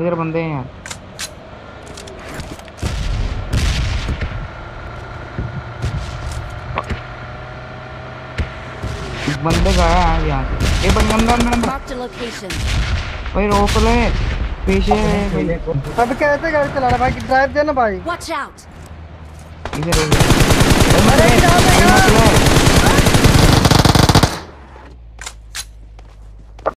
इधर बंदे हैं यार। बंदे गया है यहाँ से। ये बंदा अंदर अंदर भाई रोक ले पीछे है अब कैसे गाड़ी चला रहा भाई? ड्राइव देना भाई। इधर।